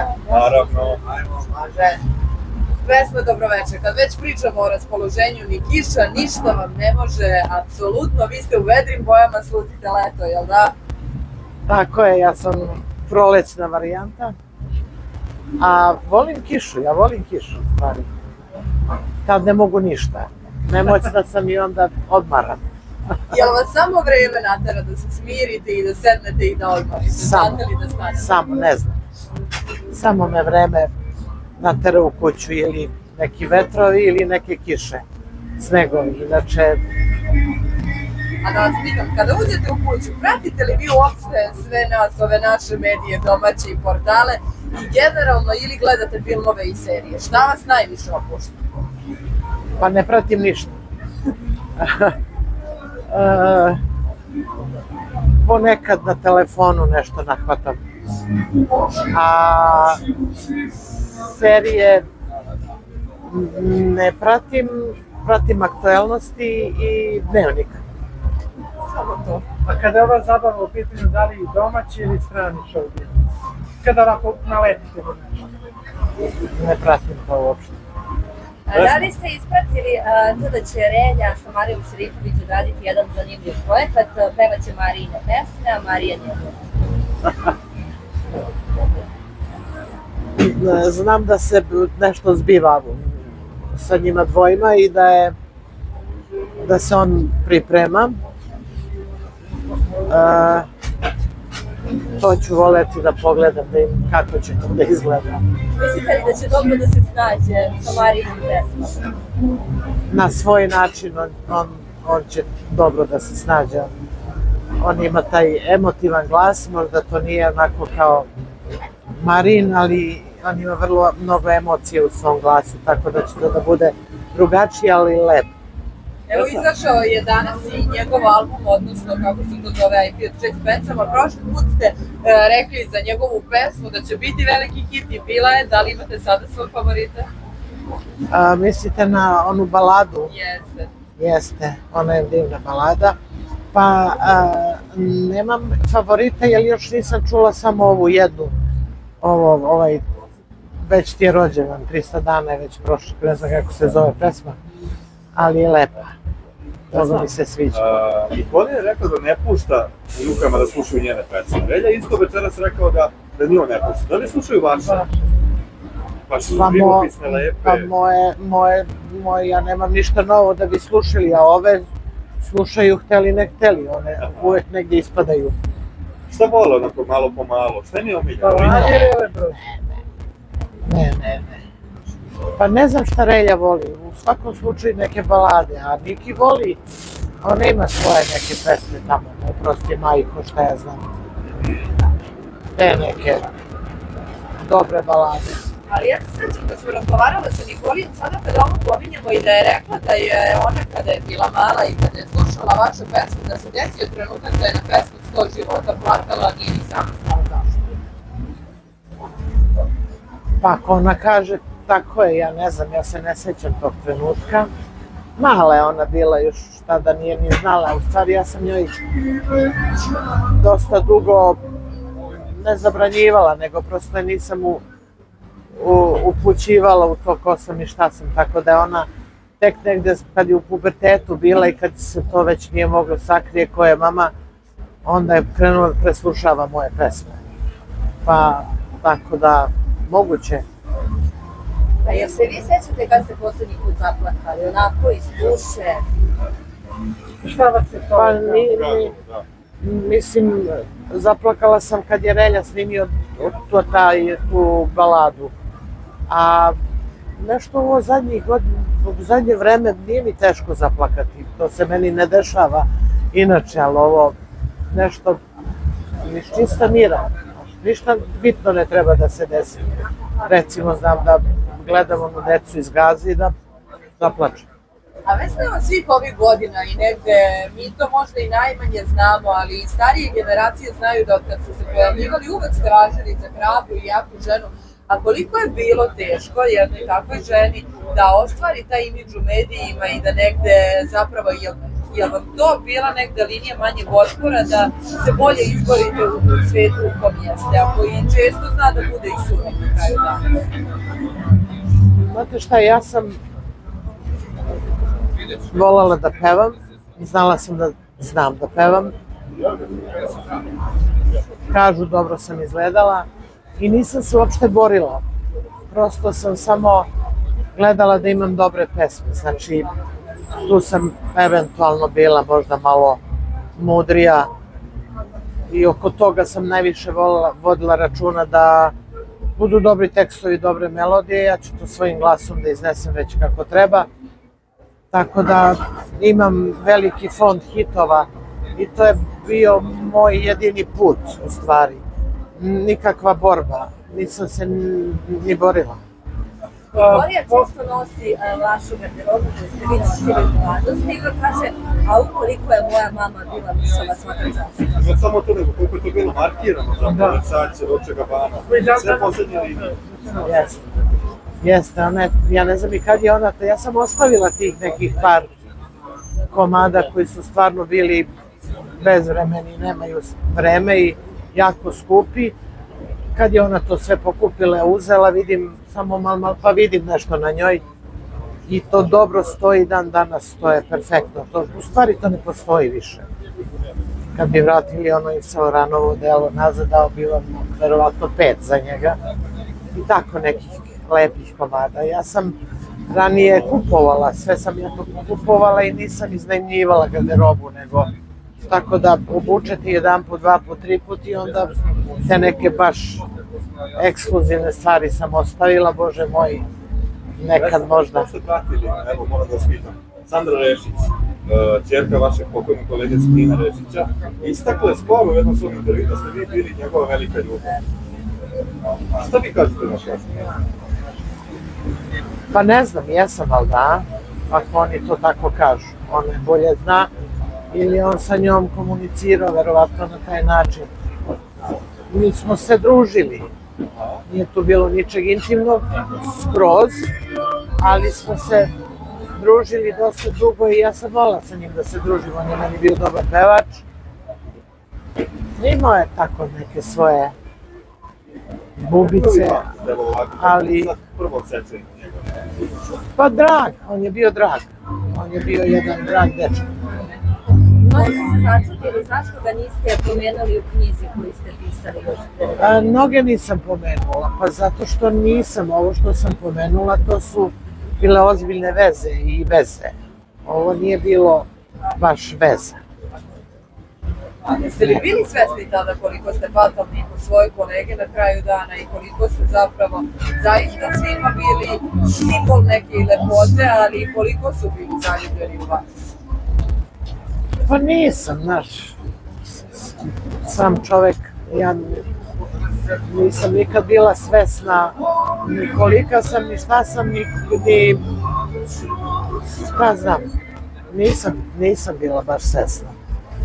večera? Naravno. Može. Pesma Dobroveče, kad već pričamo o raspoloženju, ni kiša, ništa vam ne može, apsolutno, vi ste u vedrim bojama, slutite leto, jel da? Tako je, ja sam prolećna varijanta. A volim kišu, ja volim kišu, stvari. Tad ne mogu ništa. Nemoćna sam i onda odmaram. Jel vas samo vreme natera da se smirite i da sednete i da odmorite? Samo. Znate li da stanete? Samo, ne znam. Samo me vreme natera u kuću ili neki vetrovi ili neke kiše, snegovi. Inače, A da vas pitam, kada uđete u kuću, pratite li vi uopšte sve nas, ove naše medije, domaće i portale i generalno ili gledate filmove i serije? Šta vas najviše opušta? pa ne pratim ništa. e, ponekad na telefonu nešto nahvatam. A serije ne pratim, pratim aktuelnosti i dnevnik. Samo to. A kada je ova zabava u pitanju, da li domaći ili strani show biznis? Kada ovako naletite na nešto? Ne pratim to uopšte. A da li ste ispratili a, to da će Relja sa Marijom Šerifović odraditi jedan zanimljiv projekat, pevaće Marijine pesme, a Marija njegove? Znam da se nešto zbiva sa njima dvojima i da je da se on priprema. E, to ću voleti da pogledam da im kako će to da izgleda. Mislite li da će dobro da se snađe sa Marijinim pesmama? Na svoj način on, on, on će dobro da se snađe. On ima taj emotivan glas, možda to nije onako kao Marin, ali on ima vrlo mnogo emocije u svom glasu, tako da će to da bude drugačije, ali lep. Evo izašao je danas i njegov album, odnosno kako se to zove IP od šest pesama. Prošli put ste e, rekli za njegovu pesmu da će biti veliki hit i bila je. Da li imate sada svoj favorite? A, mislite na onu baladu? Jeste. Jeste, ona je divna balada. Pa a, nemam favorita jer još nisam čula samo ovu jednu. Ovo, ovaj, već ti je rođendan, 300 dana je već prošlo, ne znam kako se zove pesma, ali je lepa. Mnogo mi se sviđa. A, I Polin je rekla da ne pušta unukama da slušaju njene pesme. Relja isto večeras rekao da, da ni on ne pušta. Da li slušaju vaše? Pa su Pa, mo, lepe. pa moje, moje, moje, ja nemam ništa novo da bi slušali, a ove slušaju hteli ne hteli, one uvek negdje ispadaju. Šta vole onako malo po malo? Šta mi je omiljeno? Ili ove broj? Ne, ne, ne. Pa ne znam šta Relja voli, u svakom slučaju neke balade, a Niki voli, ona ima svoje neke pesme tamo, ne prosti majko, šta ja znam. Te neke dobre balade. Ali ja se srećam da smo razgovarala sa Nikolijom sada kada ovo pominjemo i da je rekla da je ona kada je bila mala i kada je slušala vaše pesme, da se desio trenutak da je na pesmu 100 života plakala, nije ni sama znala zašto. Pa ako ona kaže, tako je, ja ne znam, ja se ne sećam tog trenutka. Mala je ona bila još tada nije ni znala, u stvari ja sam njoj dosta dugo ne zabranjivala, nego prosto nisam u, upućivala u to ko sam i šta sam, tako da je ona tek negde kad je u pubertetu bila i kad se to već nije moglo sakrije ko je mama, onda je krenula da preslušava moje pesme. Pa, tako da, moguće. Pa jel se vi sećate kad ste poslednji put zaplakali, onako iz duše? Šta vas se to? Pa ni, ni, mislim, zaplakala sam kad je Relja snimio to, taj, tu baladu. A nešto ovo zadnjih godina, u zadnje vreme nije mi teško zaplakati. To se meni ne dešava inače, ali ovo nešto iz čista mira. Ništa bitno ne treba da se desi. Recimo, znam da gledam onu decu iz Gazi i da zaplačem. A Vesna vam svih ovih godina i negde, mi to možda i najmanje znamo, ali i starije generacije znaju da od kad su se pojavljivali uvek stražili za hrabru i jaku ženu. A koliko je bilo teško jednoj takvoj ženi da ostvari taj imidž u medijima i da negde zapravo, jel, je vam to bila negde linija manje otpora da se bolje izborite u, svetu u kom jeste, a koji često zna da bude i sumnji na kraju dana? Znate šta, ja sam volala da pevam, znala sam da znam da pevam. Kažu, dobro sam izgledala i nisam se uopšte borila. Prosto sam samo gledala da imam dobre pesme. Znači, tu sam eventualno bila možda malo mudrija i oko toga sam najviše volila, vodila računa da budu dobri tekstovi, dobre melodije, ja ću to svojim glasom da iznesem već kako treba. Tako da imam veliki fond hitova i to je bio moj jedini put u stvari. Nikakva borba, nisam se ni borila. Viktorija često nosi uh, vašu garderobu koju ste vi nosili u mladosti i kaže, a ukoliko je moja mama bila mišava svaka čast. Ne samo to, nego koliko je to bilo markirano za Da. Versace, Dolce Gabbana, sve poslednje linije. Jeste. Jeste, ona je, ja ne znam i kad je ona, ja sam ostavila tih nekih par komada koji su stvarno bili bezvremeni, nemaju vreme i jako skupi. Kad je ona to sve pokupila, uzela, vidim samo mal, mal, pa vidim nešto na njoj i to dobro stoji dan danas, to je perfektno. To, u stvari to ne postoji više. Kad bi vratili ono i Sauranovo delo nazad, dao bi vam verovatno pet za njega i tako nekih lepih komada. Ja sam ranije kupovala, sve sam ja to kupovala i nisam iznajmljivala garderobu, nego tako da obučete jedan put, dva put, tri put i onda te neke baš ekskluzivne stvari sam ostavila, bože moj, nekad možda. Ko ste pratili, evo moram da vas pitam, Sandra Rešić, čerka vašeg pokojnog kolege Skina Rešića, istakla je skoro u jednom svom intervju da ste vi bili njegova velika ljubav. Šta vi kažete na to? Pa ne znam, jesam, ali da, ako oni to tako kažu. On je bolje zna ili on sa njom komunicirao, verovatno na taj način. Mi smo se družili, nije tu bilo ničeg intimnog, skroz, ali smo se družili dosta dugo i ja sam volila sa njim da se družim, on je meni bio dobar pevač. Imao je tako neke svoje bubice, ali-. Pa drag, on je bio drag. On je bio jedan drag dečak. Mnogi su se začudili zašto ga niste pomenuli u knjizi koju ste pisali. A, noge nisam pomenula, pa zato što nisam, ovo što sam pomenula, to su bile ozbiljne veze i veze. Ovo nije bilo baš veza. A jeste li bili svesni tada koliko ste fatalni po svoje kolege na kraju dana i koliko ste zapravo zaista svima bili simbol neke lepote, ali i koliko su bili zaljubljeni u vas? Pa nisam, znaš, sam čovek, ja nisam nikad bila svesna ni kolika sam, ni šta sam, ni, ni šta znam. Nisam, nisam bila baš svesna.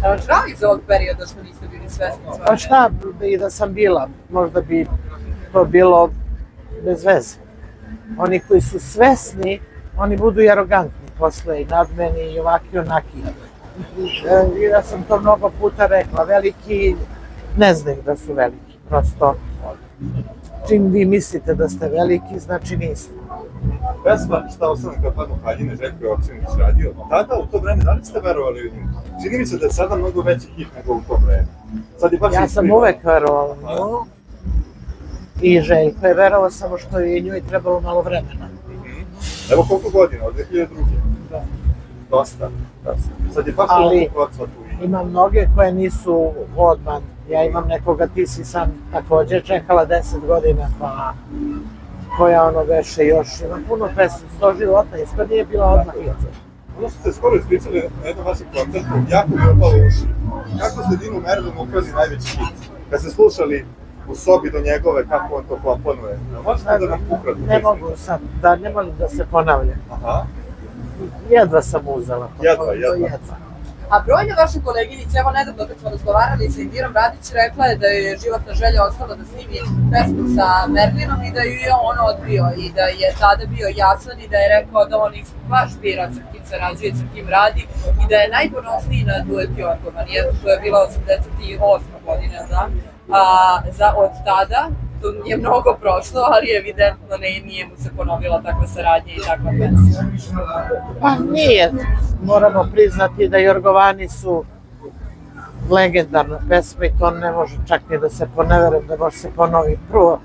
A vam žao iz ovog perioda što niste bili svesni Pa šta i da sam bila, možda bi to bilo bez veze. Oni koji su svesni, oni budu i arogantni posle i nadmeni i ovaki i onaki. Ja sam to mnogo puta rekla, veliki ne znaju da su veliki, prosto čim vi mislite da ste veliki, znači niste. Pesma Šta ostane kad padnu haljine, Željko Joksimović radio. Tada, u to vreme, da li ste verovali u nju? Čini mi se da je sada mnogo veći hit nego u to vreme. Sad je baš Ja sam uvek verovala u nju i Željko je verovao samo što je njoj trebalo malo vremena. Mhm. Evo koliko godina, od 2002. Da. Dosta. Dosta. Sad je baš Ali- u. Ima mnoge koje nisu odmah. Ja imam nekoga, ti si sam takođe čekala 10 godina, pa koja ono veše još. Ima puno pesma, sto života, isto nije bila odmah hit. Ono što ste skoro ispričali na jednom vašem koncertu, jako mi je opalo uši. Kako ste Dinu Merlin ukrali najveći hit? Kad ste slušali u sobi do njegove kako on to komponuje. Možete da nam ukratko Ne mogu sad, da ne molim da se ponavljam. Aha. Jedva sam uzela. to, Jedva, to jedva. jedva. A brojne vaše koleginice, evo nedavno kad smo razgovarali sa Indirom Radić, rekla je da je životna želja ostala da snimi pesmu sa Merlinom i da ju je on odbio i da je tada bio jasan i da je rekao da on baš bira sa kim sarađuje, sa kim radi i da je najponosniji na duet Jorgovan, jer to je bila 88. godina, da? A, za, od tada to je mnogo prošlo, ali evidentno ne, nije mu se ponovila takva saradnja i takva pesma. Pa nije. Moramo priznati da Jorgovani su legendarna pesma i to ne može čak ni da se poneverujem da može se ponovi. Prvo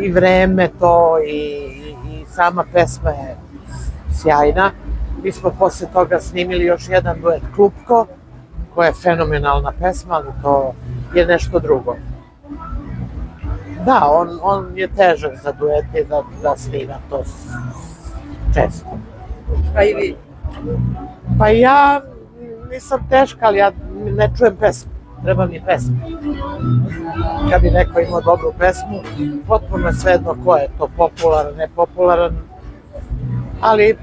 i vreme to i, i, i sama pesma je sjajna. Mi smo posle toga snimili još jedan duet Klupko, koja je fenomenalna pesma, ali to je nešto drugo. Da, on, on je težak za duete da, da snima to često. Pa i vi. Pa ja nisam teška, ali ja ne čujem pesmu. Treba mi pesma. Kad bi neko imao dobru pesmu, potpuno je svejedno ko je to popularan, nepopularan, ali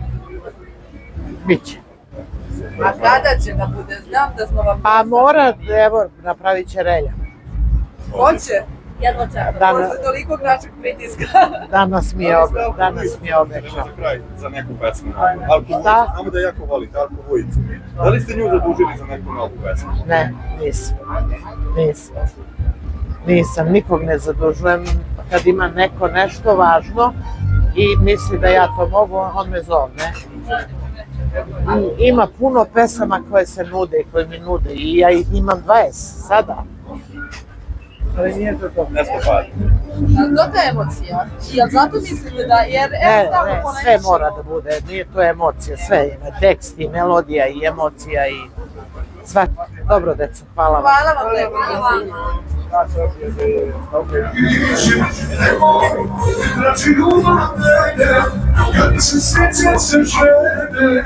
bit će. A kada će da bude? Znam da smo vam... Pa mora, evo, napravit će relja. Hoće? Jedva čekam. Danas, Posle tolikog našeg pritiska. danas mi je, obe, danas mi je obećao. Za kraj, za neku pesmu. Vujicu, Šta? znamo da jako volite Alku Vujicu. Da li ste nju zadužili za neku novu pesmu? Ne, nisam. Nisam. Nisam, nikog ne zadužujem. Kad ima neko nešto važno i misli da ja to mogu, on me zove. I Ima puno pesama koje se nude i koje mi nude i ja ih imam 20 sada. Ali nije to to. Nešto pari. Dosta emocija. Jel zato mislite da, jer Ne, evo stalno ne, polemišemo. sve mora da bude, nije to emocija, sve ima tekst i melodija i emocija i svaki. Dobro, deco, hvala vam. Hvala vam lepo. Znači ljubav mene, kad se sjeća se žene,